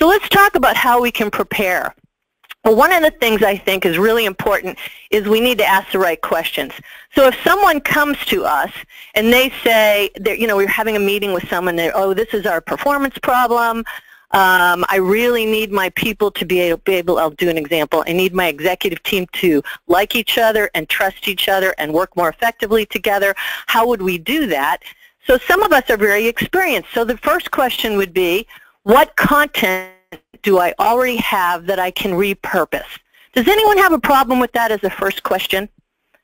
So let's talk about how we can prepare. Well, one of the things I think is really important is we need to ask the right questions. So if someone comes to us and they say, you know, we're having a meeting with someone, oh, this is our performance problem, um, I really need my people to be able, be able, I'll do an example, I need my executive team to like each other and trust each other and work more effectively together. How would we do that? So some of us are very experienced. So the first question would be, what content do I already have that I can repurpose? Does anyone have a problem with that as a first question?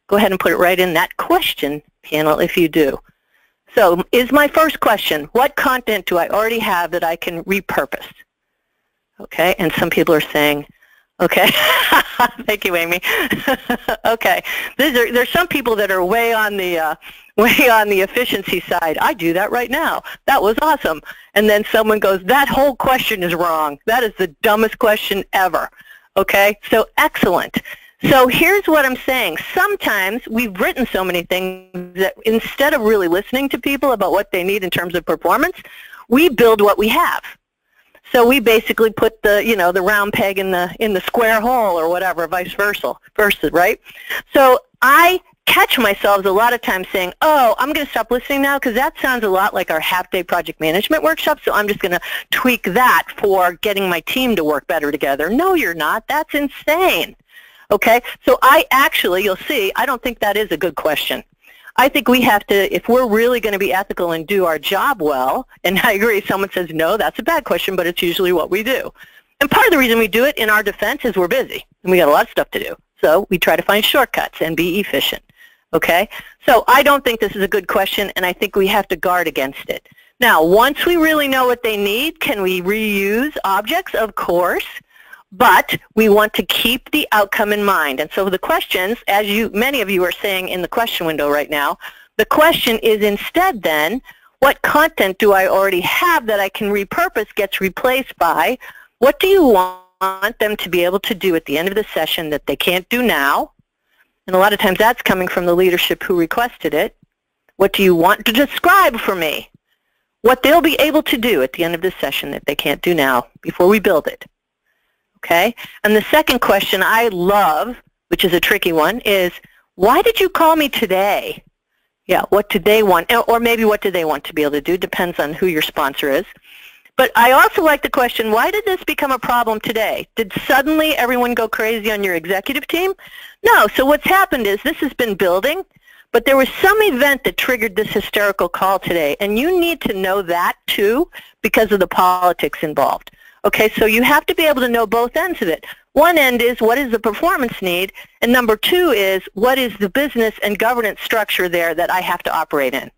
Go ahead and put it right in that question panel if you do. So is my first question, what content do I already have that I can repurpose? Okay, and some people are saying, okay, thank you, Amy. okay, are, there's some people that are way on the uh, way on the efficiency side. I do that right now. That was awesome. And then someone goes, that whole question is wrong. That is the dumbest question ever. Okay, so excellent. So here's what I'm saying. Sometimes we've written so many things that instead of really listening to people about what they need in terms of performance, we build what we have. So we basically put the, you know, the round peg in the in the square hole or whatever, vice versa, versa, right? So I catch myself a lot of times saying, oh, I'm going to stop listening now because that sounds a lot like our half-day project management workshop, so I'm just going to tweak that for getting my team to work better together. No, you're not. That's insane. Okay, so I actually, you'll see, I don't think that is a good question. I think we have to, if we're really going to be ethical and do our job well, and I agree, someone says, no, that's a bad question, but it's usually what we do. And part of the reason we do it in our defense is we're busy, and we got a lot of stuff to do. So we try to find shortcuts and be efficient. Okay? So I don't think this is a good question, and I think we have to guard against it. Now, once we really know what they need, can we reuse objects? Of course. But we want to keep the outcome in mind. And so the questions, as you, many of you are saying in the question window right now, the question is instead then, what content do I already have that I can repurpose gets replaced by what do you want them to be able to do at the end of the session that they can't do now? And a lot of times that's coming from the leadership who requested it. What do you want to describe for me? What they'll be able to do at the end of the session that they can't do now before we build it okay? And the second question I love, which is a tricky one, is why did you call me today? Yeah, what did they want? Or maybe what do they want to be able to do? Depends on who your sponsor is. But I also like the question, why did this become a problem today? Did suddenly everyone go crazy on your executive team? No, so what's happened is this has been building, but there was some event that triggered this hysterical call today, and you need to know that too because of the politics involved. Okay, so you have to be able to know both ends of it. One end is what is the performance need, and number two is what is the business and governance structure there that I have to operate in.